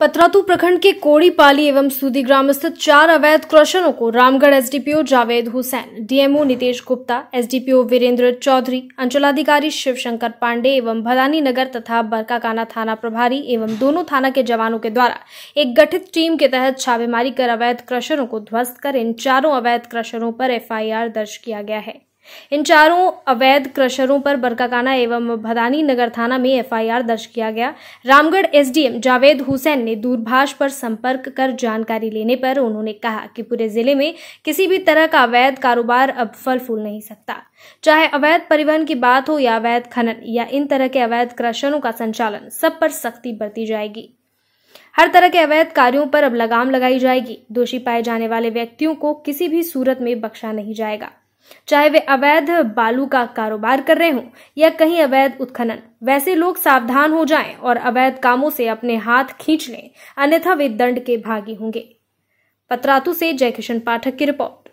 पतरातू प्रखंड के कोड़ी पाली एवं सूदी ग्राम स्थित चार अवैध क्रशरों को Ramgarh SDPO Javed Hussain, DMO Nitesh Gupta, SDPO Virendra Chaudhary, अंचलाधिकारी शिवशंकर पांडे एवं भदानी नगर तथा बरकाकाना थाना प्रभारी एवं दोनों थाना के जवानों के द्वारा एक गठित टीम के तहत छापेमारी कर अवैध क्रशरों को ध्वस्त कर इन चारों अवैध क्रशरों पर एफआईआर दर्ज किया गया है। इन चारों अवैध क्रशरों पर बरकाकाना एवं भदानी नगर थाना में एफआईआर दर्ज किया गया। रामगढ़ एसडीएम जावेद हुसैन ने दूरभाष पर संपर्क कर जानकारी लेने पर उन्होंने कहा कि पूरे ज़िले में किसी भी तरह का अवैध कारोबार अब फल फूल नहीं सकता। चाहे अवैध परिवहन की बात हो या अवैध खनन या इन तरह के अवैध क्रशरों का संचालन, सब पर सख्ती बरती जाएगी। हर तरह के अवैध कार्यों पर अब लगाम लगाई जाएगी। दोषी पाए जाने वाले व्यक्तियों को किसी भी सूरत में बख्शा नहीं जाएगा। चाहे वे अवैध बालू का कारोबार कर रहे हों या कहीं अवैध उत्खनन, वैसे लोग सावधान हो जाएँ और अवैध कामों से अपने हाथ खींच लें, अन्यथा वे दंड के भागी होंगे। पतरातू से जयकिशन पाठक की रिपोर्ट।